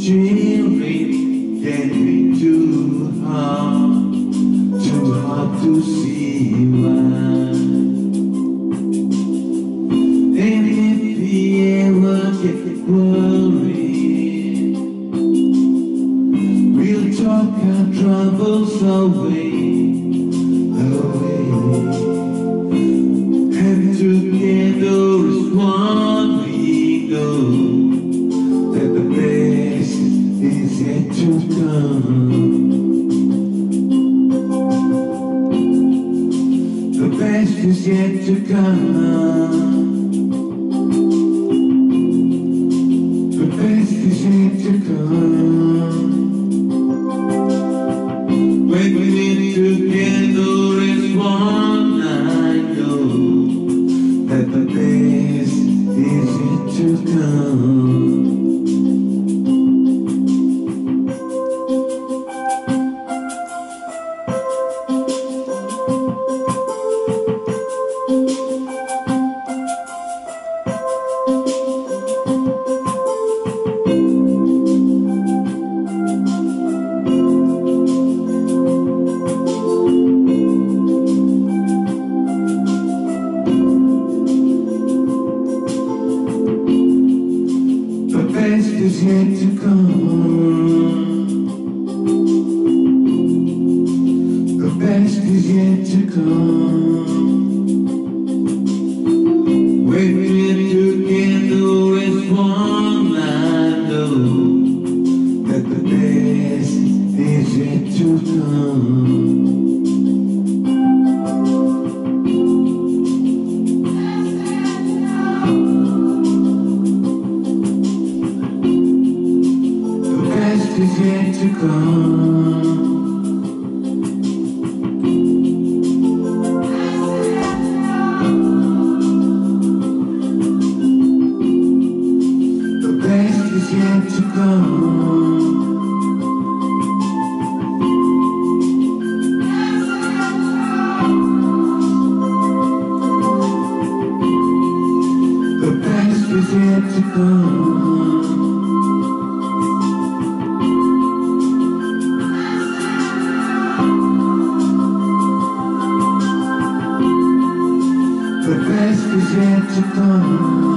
children can be too hard, too hard to see why. And if we ever get worried, we'll talk our troubles away. The best is yet to come. Best is yet to come. The best is yet to come. Is yet to come. The best is yet to come. The best is yet to come. Yet to come.